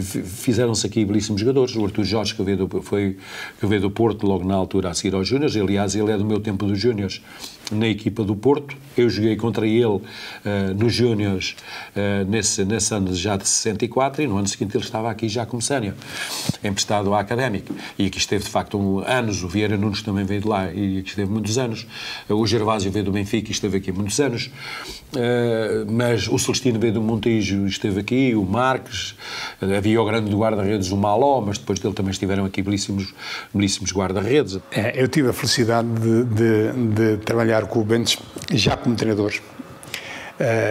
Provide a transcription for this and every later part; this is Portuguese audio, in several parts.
fizeram-se aqui belíssimos jogadores. O Artur Jorge, que veio, do, foi, que veio do Porto logo na altura a seguir aos Júniors. Aliás, ele é do meu tempo dos Júniors na equipa do Porto. Eu joguei contra ele uh, nos Júniors uh, nesse, nesse ano já de 64 e no ano seguinte ele estava aqui já como sénior, emprestado à Académica. E aqui esteve de facto um, anos. O Vieira Nunes também veio de lá e aqui esteve muitos anos. Uh, o Gervásio veio do Benfica e esteve aqui muitos anos. mas o Celestino veio do Montijo e esteve aqui. O Marques, havia o grande guarda-redes, o Maló, mas depois dele também estiveram aqui belíssimos, belíssimos guarda-redes. É, eu tive a felicidade de, de, de trabalhar trabalhar com o Bentes já como treinador.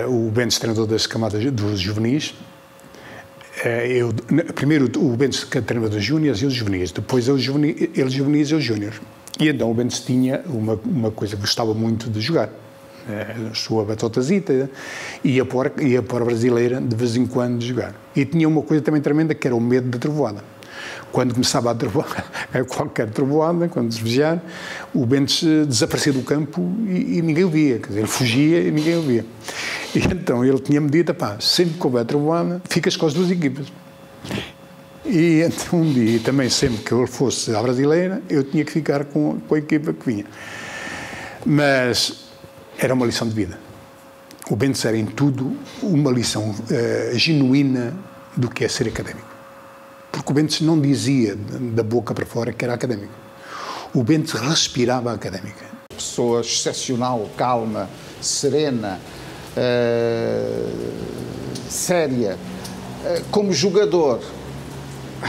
Uh, o Bentes treinador das camadas dos juvenis. Uh, eu, primeiro o Bentes treinador dos júniores e os juvenis, depois os juvenis, eles juvenis e os júniores. E então o Bentes tinha uma, uma coisa que gostava muito de jogar. Uh, a sua batotazita, ia para, ia para a brasileira de vez em quando jogar. E tinha uma coisa também tremenda que era o medo da trovoada quando começava a trovoada, qualquer trovoada, quando desviar, o Bentes desaparecia do campo e, e, ninguém o via, quer dizer, ele fugia e ninguém o via. E então ele tinha medida, pá, sempre que houver trovoada, ficas com as duas equipas. E então um dia, também sempre que ele fosse à brasileira, eu tinha que ficar com, com a equipa que vinha. Mas era uma lição de vida. O Bentes era em tudo uma lição uh, genuína do que é ser académico. Porque o Bentes não dizia da boca para fora que era académico. O Bentes respirava académica. Pessoa excepcional, calma, serena, uh, séria. Uh, como jogador,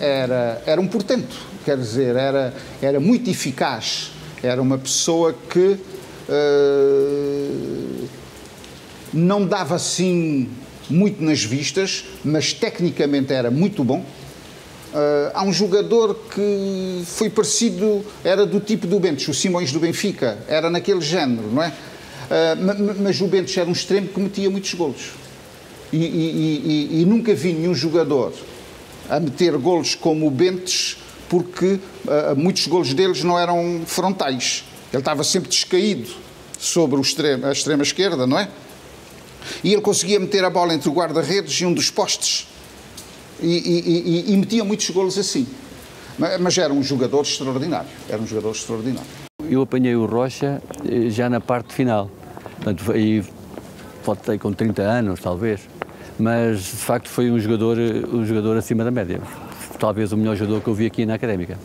era, era um portento, quer dizer, era, era muito eficaz. Era uma pessoa que uh, não dava assim muito nas vistas, mas tecnicamente era muito bom. Uh, há um jogador que foi parecido, era do tipo do Bentes, o Simões do Benfica, era naquele género, não é? Uh, mas o Bentes era um extremo que metia muitos golos. E, e, e, e, nunca vi nenhum jogador a meter golos como o Bentes, porque uh, muitos golos deles não eram frontais. Ele estava sempre descaído sobre extremo, a extrema esquerda, não é? E ele conseguia meter a bola entre o guarda-redes e um dos postes. E, e, e, e metia muitos golos assim. Mas, mas era um jogador extraordinário. Era um jogador extraordinário. Eu apanhei o Rocha eh, já na parte final. Portanto, aí voltei com 30 anos, talvez. Mas, de facto, foi um jogador, um jogador acima da média. Talvez o melhor jogador que eu vi aqui na Académica.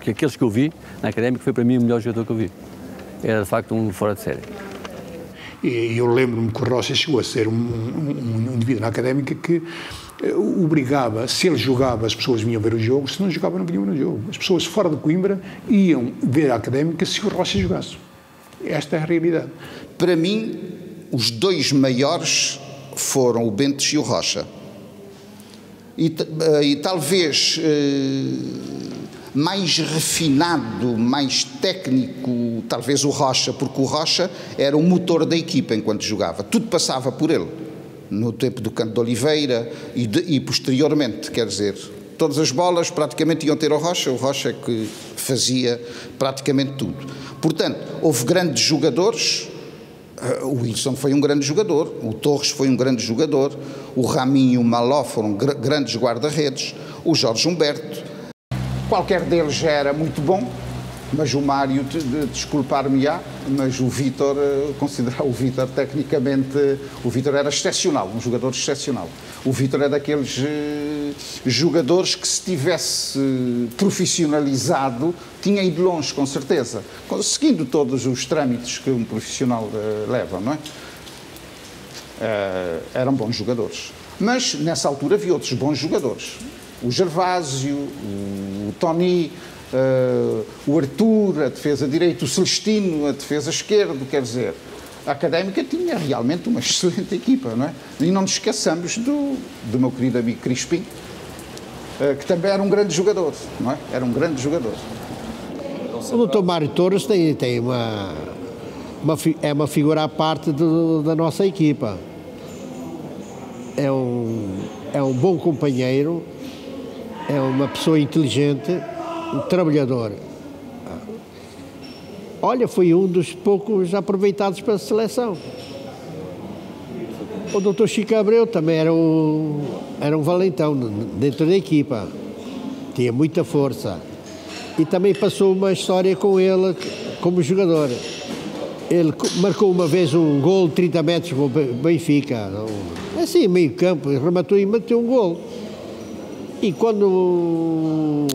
Que aqueles que eu vi na Académica foi para mim o melhor jogador que eu vi. Era, de facto, um fora de série. E eu lembro-me que o Rocha chegou a ser um, um, um indivíduo na académica que eh, obrigava, se ele jogava, as pessoas vinham ver o jogo, se não jogava, não vinham ver o jogo. As pessoas fora de Coimbra iam ver a académica se o Rocha jogasse. Esta é a realidade. Para mim, os dois maiores foram o Bentes e o Rocha. E, eh, e talvez. Eh, mais refinado, mais técnico, talvez o Rocha, porque o Rocha era o motor da equipa enquanto jogava. Tudo passava por ele, no tempo do Canto de Oliveira e, de, e posteriormente, quer dizer, todas as bolas praticamente iam ter o Rocha, o Rocha é que fazia praticamente tudo. Portanto, houve grandes jogadores, eh, o Wilson foi um grande jogador, o Torres foi um grande jogador, o Raminho e o Maló foram grandes guarda-redes, o Jorge Humberto, Qualquer deles já era muito bom, mas o Mário, desculpar-me-á, mas o Vítor, eh, considerar o Vítor tecnicamente, o Vítor era excepcional, um jogador excepcional. O Vítor é daqueles uh, jogadores que se tivesse profissionalizado, tinha ido longe, com certeza, seguindo todos os trâmites que um profissional uh, leva, não é? Eram bons jogadores. Mas, nessa altura, havia outros bons jogadores o Gervásio, o Tony, uh, o Arthur, a defesa direita, o Celestino, a defesa esquerda, quer dizer, a Académica tinha realmente uma excelente equipa, não é? E não nos esqueçamos do, do meu querido amigo Crispim, uh, que também era um grande jogador, não é? Era um grande jogador. O doutor Mário Torres tem, tem uma, uma, é uma figura à parte do, da nossa equipa. É um, é um bom companheiro, é uma pessoa inteligente, um trabalhador. Olha, foi um dos poucos aproveitados pela seleção. O doutor Chico Abreu também era um, era um valentão dentro da equipa. Tinha muita força. E também passou uma história com ele como jogador. Ele marcou uma vez um gol de 30 metros com o Benfica. Assim, meio campo, rematou e meteu um gol. E quando.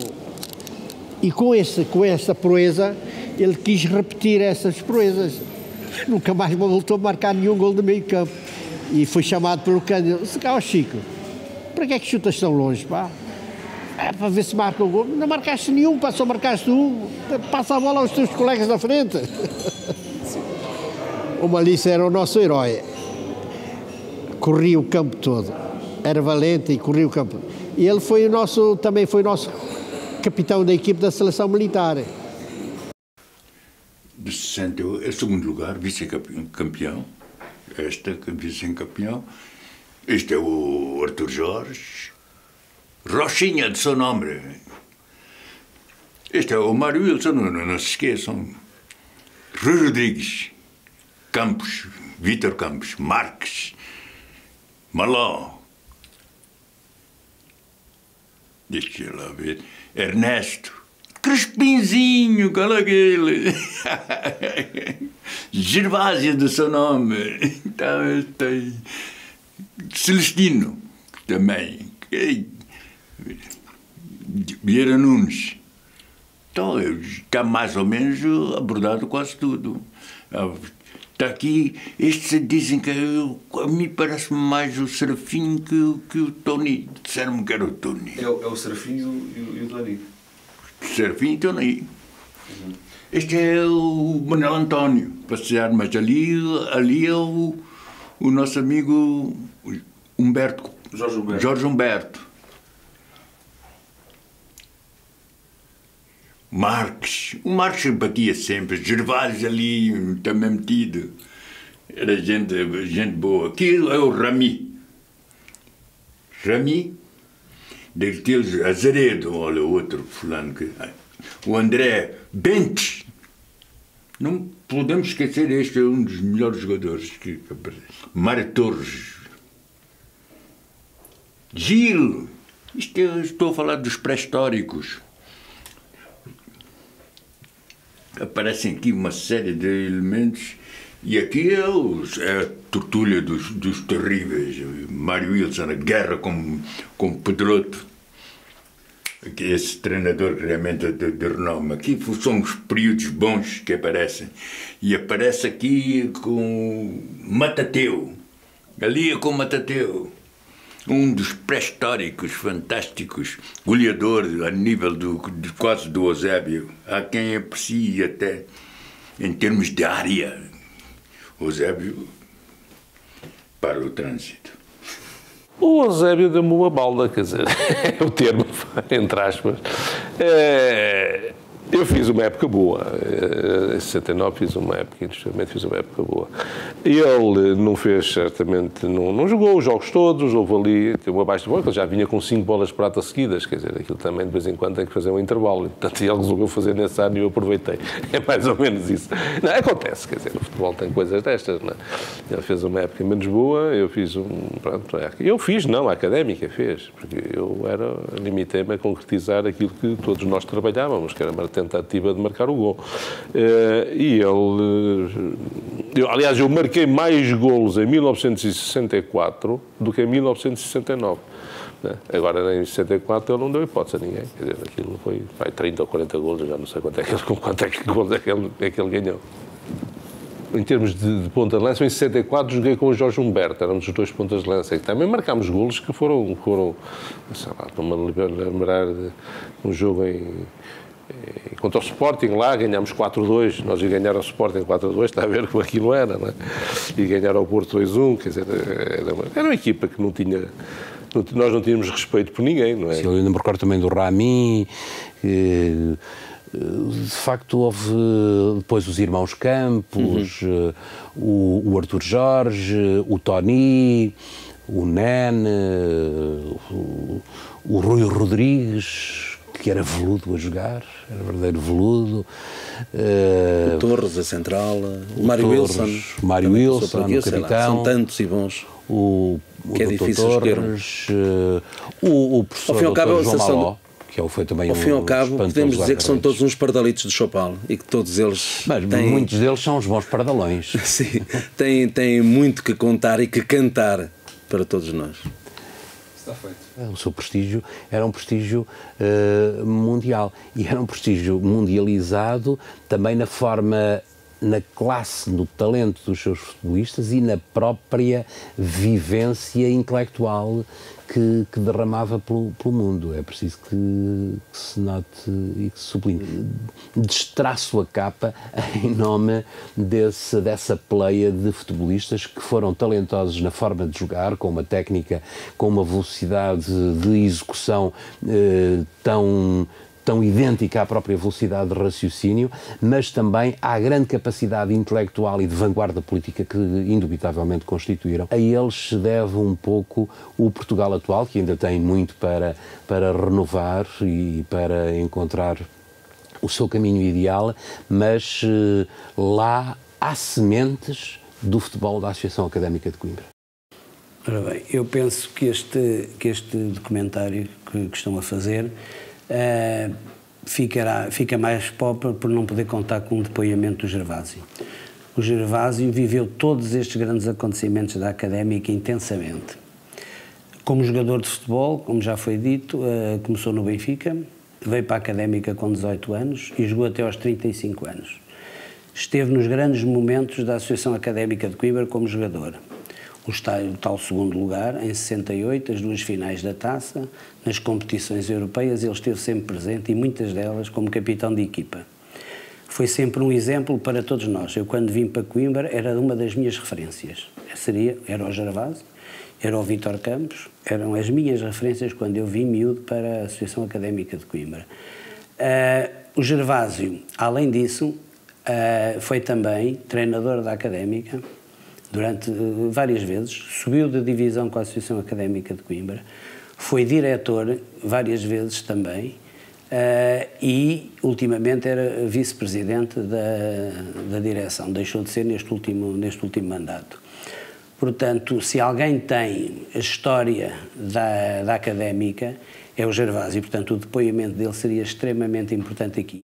E com, esse, com essa proeza, ele quis repetir essas proezas. Nunca mais voltou a marcar nenhum gol de meio campo. E foi chamado pelo Cândido. Disse, oh, Chico, para que é que chutas tão longe, pá? É para ver se marca o gol. Não marcaste nenhum, só marcaste um. Passa a bola aos teus colegas da frente. o Malícia era o nosso herói. Corria o campo todo. Era valente e corria o campo. E ele foi o nosso, também foi o nosso capitão da equipe da seleção militar. De 60, é segundo lugar, vice-campeão esta vice-campeão. Este é o Arthur Jorge. Rochinha de seu nome. Este é o Mário Wilson, não, não se esqueçam. Rui Rodrigues, Campos, Vítor Campos, Marques, Maló. Deixa eu lá ver. Ernesto. Crespinzinho, aquele? Gervásio do seu nome. Então, Celestino, também. Vieira Nunes. Então, está mais ou menos abordado quase tudo. Está aqui, estes dizem que eu, a mim parece-me mais o Serafim que, que o Tony. Disseram-me que era o Tony. É, o, é o Serafim e o, e o Tony. Serafim e Tony. Uhum. Este é o Manuel António, passear, mas ali, ali é o, o nosso amigo Humberto. Jorge Humberto. Jorge Humberto. Marques. O Marques batia sempre. Gervásio ali, também metido. Era gente, gente boa. Aquilo é o Rami. Rami, daqueles Azaredo, olha, outro fulano que o André Bentes. Não podemos esquecer, este é um dos melhores jogadores que. Mário Torres. Gil. Isto é, estou a falar dos pré-históricos. Aparecem aqui uma série de elementos. E aqui é, os, é a tortulha dos, dos terríveis. Mário Wilson, a guerra com, com Pedroto esse treinador realmente de, de renome. Aqui são os períodos bons que aparecem. E aparece aqui com Matateu. Ali é com Matateu. Um dos pré-históricos fantásticos, goleador a nível do, de, quase do Eusébio. Há quem aprecie até em termos de área. Eusébio para o trânsito. O Eusébio deu-me uma balda, quer dizer, é o termo, entre aspas. É, eu fiz uma época boa. Eh, em 69 fiz uma época, industrialmente fiz uma época boa. Ele não fez, certamente, não, não jogou os jogos todos, houve ali, teve uma baixa bola, ele já vinha com cinco bolas de prata seguidas, quer dizer, aquilo também de vez em quando tem que fazer um intervalo. Portanto, ele resolveu fazer nesse ano e eu aproveitei. É mais ou menos isso. Não, acontece, quer dizer, o futebol tem coisas destas, não é? Ele fez uma época menos boa, eu fiz um, pronto, é, eu fiz, não, a académica fez, porque eu era, limitei-me a concretizar aquilo que todos nós trabalhávamos, que era tentativa de marcar o gol. Eh, e ele. Eh, eu, aliás, eu marquei mais golos em 1964 do que em 1969. Né? Agora, em 64, ele não deu hipótese a ninguém. Quer dizer, aquilo foi vai, 30 ou 40 golos, eu já não sei quanto é que ele, quanto é que, é que ele, é que ele ganhou em termos de, de ponta de lança, em 64 joguei com o Jorge Humberto, éramos os dois pontas de lança, e também marcámos golos que foram, foram sei lá, estou-me a lembrar de um jogo em, Contra o Sporting lá ganhámos 4-2, nós ia ganhar o Sporting 4-2, está a ver como aquilo era, não é? E ganhar ao Porto 2-1, quer dizer, era uma, era uma equipa que não tinha nós não tínhamos respeito por ninguém, não é? Sim, eu me recordo também do Rami, eh, de facto houve depois os irmãos Campos, uhum. o, o, Arthur Jorge, o Tony, o Nen, o, o Rui Rodrigues, que era veludo a jogar, era verdadeiro veludo. Uh, o Torres, a Central, o Mário Torres, Wilson. Mário Wilson, aqui, no Capitão. São tantos e bons. O, o que é difícil Torres, uh, o, o professor ao fim e ao cabo, João Maló, que ele foi também Ao fim e ao um cabo, podemos dizer que são todos uns pardalitos do Chopal e que todos eles. Mas têm... muitos deles são os bons pardalões. Sim, têm, têm muito que contar e que cantar para todos nós. Está feito. O seu prestígio era um prestígio uh, mundial. E era um prestígio mundializado também na forma na classe, no talento dos seus futebolistas e na própria vivência intelectual que, que derramava pelo, pelo, mundo. É preciso que, que, se note e que se sublinhe. Destraço a capa em nome desse, dessa pleia de futebolistas que foram talentosos na forma de jogar, com uma técnica, com uma velocidade de execução eh, tão tão idêntica à própria velocidade de raciocínio, mas também à grande capacidade intelectual e de vanguarda política que indubitavelmente constituíram. A eles se deve um pouco o Portugal atual, que ainda tem muito para, para renovar e para encontrar o seu caminho ideal, mas eh, lá há sementes do futebol da Associação Académica de Coimbra. Ora bem, eu penso que este, que este documentário que, que estão a fazer uh, ficará, fica mais pobre por não poder contar com o depoimento do Gervásio. O Gervásio viveu todos estes grandes acontecimentos da académica intensamente. Como jogador de futebol, como já foi dito, uh, começou no Benfica, veio para a académica com 18 anos e jogou até aos 35 anos. Esteve nos grandes momentos da Associação Académica de Coimbra como jogador o, tal segundo lugar, em 68, as duas finais da taça, nas competições europeias, ele esteve sempre presente e muitas delas como capitão de equipa. Foi sempre um exemplo para todos nós. Eu, quando vim para Coimbra, era uma das minhas referências. Seria, era o Gervásio, era o Vítor Campos, eram as minhas referências quando eu vim miúdo para a Associação Académica de Coimbra. Uh, o Gervásio, além disso, uh, foi também treinador da Académica, durante uh, várias vezes, subiu de divisão com a Associação Académica de Coimbra, foi diretor várias vezes também uh, e, ultimamente, era vice-presidente da, da direção. Deixou de ser neste último, neste último mandato. Portanto, se alguém tem a história da, da académica, é o Gervásio. Portanto, o depoimento dele seria extremamente importante aqui.